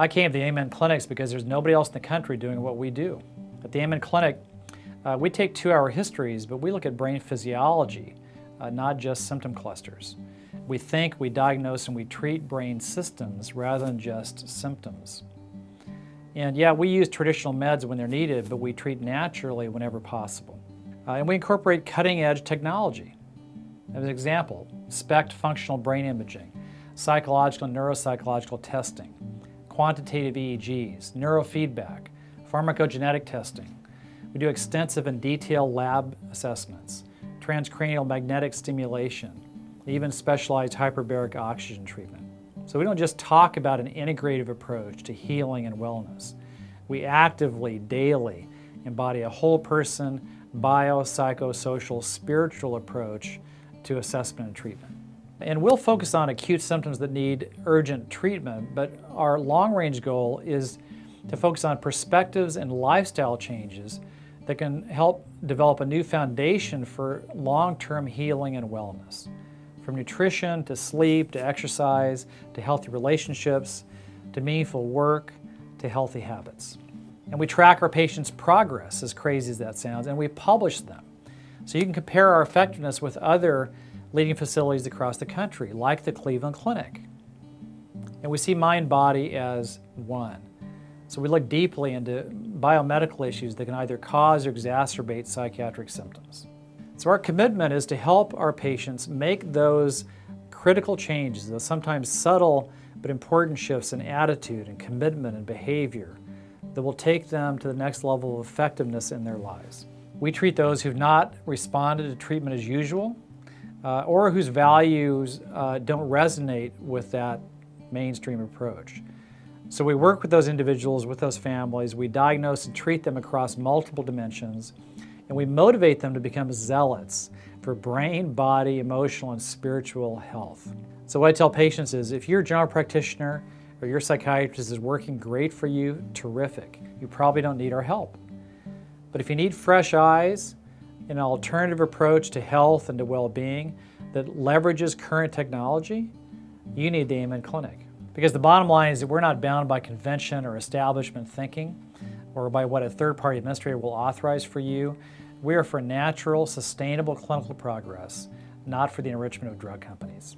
I came to the Amen Clinics because there's nobody else in the country doing what we do. At the Amen Clinic, uh, we take two-hour histories, but we look at brain physiology, uh, not just symptom clusters. We think, we diagnose, and we treat brain systems rather than just symptoms. And yeah, we use traditional meds when they're needed, but we treat naturally whenever possible. Uh, and we incorporate cutting-edge technology. As an example, SPECT functional brain imaging, psychological and neuropsychological testing, quantitative EEGs, neurofeedback, pharmacogenetic testing. We do extensive and detailed lab assessments, transcranial magnetic stimulation, even specialized hyperbaric oxygen treatment. So we don't just talk about an integrative approach to healing and wellness. We actively, daily, embody a whole person, bio, psychosocial, spiritual approach to assessment and treatment. And we'll focus on acute symptoms that need urgent treatment, but our long-range goal is to focus on perspectives and lifestyle changes that can help develop a new foundation for long-term healing and wellness. From nutrition to sleep to exercise to healthy relationships to meaningful work to healthy habits. And we track our patients' progress, as crazy as that sounds, and we publish them. So you can compare our effectiveness with other leading facilities across the country, like the Cleveland Clinic. And we see mind body as one. So we look deeply into biomedical issues that can either cause or exacerbate psychiatric symptoms. So our commitment is to help our patients make those critical changes, those sometimes subtle but important shifts in attitude and commitment and behavior that will take them to the next level of effectiveness in their lives. We treat those who've not responded to treatment as usual uh, or whose values uh, don't resonate with that mainstream approach. So we work with those individuals, with those families, we diagnose and treat them across multiple dimensions, and we motivate them to become zealots for brain, body, emotional, and spiritual health. So what I tell patients is if your general practitioner or your psychiatrist is working great for you, terrific. You probably don't need our help. But if you need fresh eyes, an alternative approach to health and to well-being that leverages current technology, you need the Amen Clinic. Because the bottom line is that we're not bound by convention or establishment thinking or by what a third-party administrator will authorize for you. We are for natural, sustainable clinical progress, not for the enrichment of drug companies.